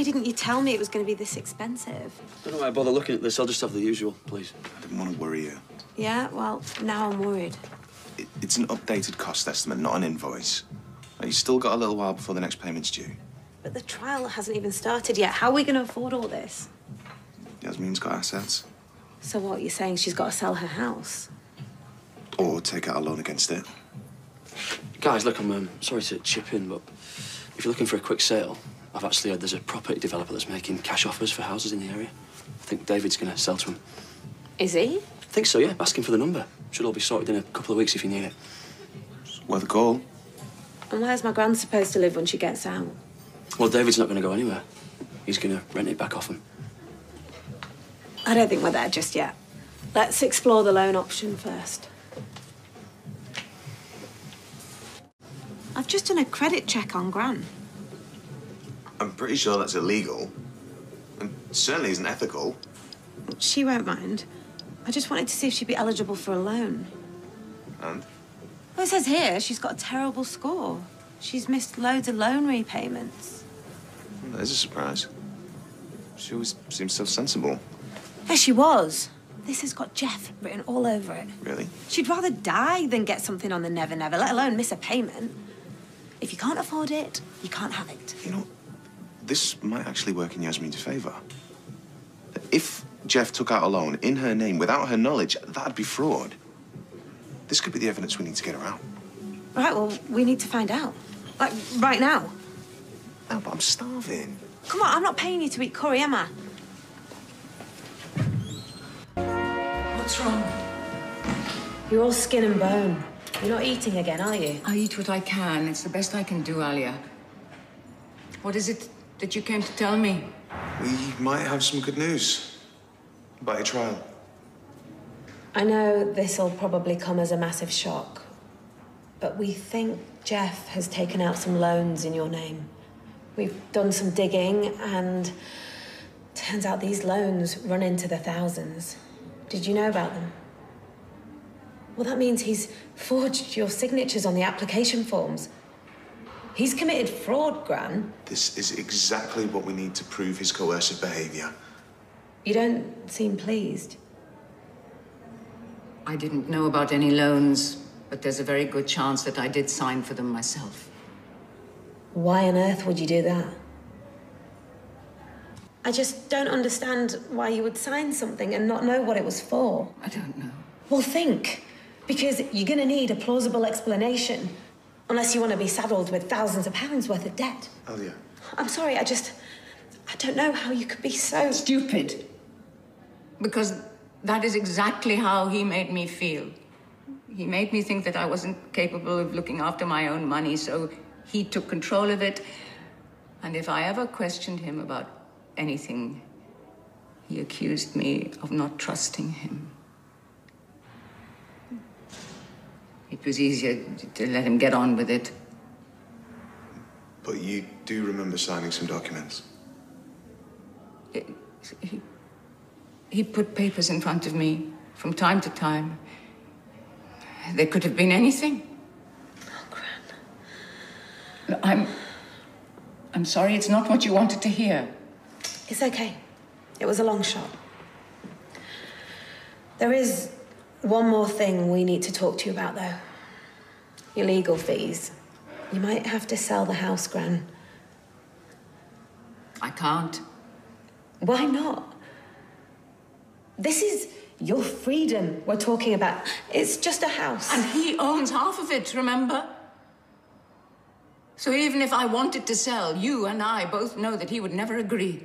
Why didn't you tell me it was going to be this expensive? Don't know why I bother looking at this. I'll just have the usual, please. I didn't want to worry you. Yeah, well, now I'm worried. It, it's an updated cost estimate, not an invoice. Now, you still got a little while before the next payment's due. But the trial hasn't even started yet. How are we going to afford all this? Yasmeen's got assets. So what, you're saying she's got to sell her house? Or take out a loan against it. Guys, look, I'm um, sorry to chip in, but if you're looking for a quick sale, I've actually heard there's a property developer that's making cash offers for houses in the area. I think David's going to sell to him. Is he? I think so, yeah. Ask him for the number. Should all be sorted in a couple of weeks if you need it. It's worth a call. And where's my gran supposed to live when she gets out? Well, David's not going to go anywhere. He's going to rent it back off him. I don't think we're there just yet. Let's explore the loan option first. I've just done a credit check on Gran. I'm pretty sure that's illegal. And certainly isn't ethical. She won't mind. I just wanted to see if she'd be eligible for a loan. And? Well, it says here she's got a terrible score. She's missed loads of loan repayments. There's a surprise. She always seems so sensible. There she was. This has got Geoff written all over it. Really? She'd rather die than get something on the Never Never, let alone miss a payment. If you can't afford it, you can't have it. You know, this might actually work in Yasmeen's favour. If Geoff took out a loan in her name without her knowledge, that'd be fraud. This could be the evidence we need to get her out. Right, well, we need to find out. Like, right now. No, but I'm starving. Come on, I'm not paying you to eat curry, am I? What's wrong? You're all skin and bone. You're not eating again, are you? I eat what I can. It's the best I can do, Alya. What is it that you came to tell me? We might have some good news about your trial. I know this'll probably come as a massive shock, but we think Geoff has taken out some loans in your name. We've done some digging, and turns out these loans run into the thousands. Did you know about them? Well, that means he's forged your signatures on the application forms. He's committed fraud, Gran. This is exactly what we need to prove his coercive behaviour. You don't seem pleased. I didn't know about any loans, but there's a very good chance that I did sign for them myself. Why on earth would you do that? I just don't understand why you would sign something and not know what it was for. I don't know. Well, think. Because you're going to need a plausible explanation. Unless you want to be saddled with thousands of pounds worth of debt. Oh, Alya. I'm sorry, I just. I don't know how you could be so. Stupid. Because that is exactly how he made me feel. He made me think that I wasn't capable of looking after my own money, so he took control of it. And if I ever questioned him about anything, he accused me of not trusting him. It was easier to let him get on with it. But you do remember signing some documents? He, he put papers in front of me from time to time. They could have been anything. Oh, Gran. I'm. I'm sorry, it's not what you wanted to hear. It's okay. It was a long shot. There is one more thing we need to talk to you about, though. Your legal fees. You might have to sell the house, Gran. I can't. Why not? This is your freedom we're talking about. It's just a house. And he owns half of it, remember? So even if I wanted to sell, you and I both know that he would never agree.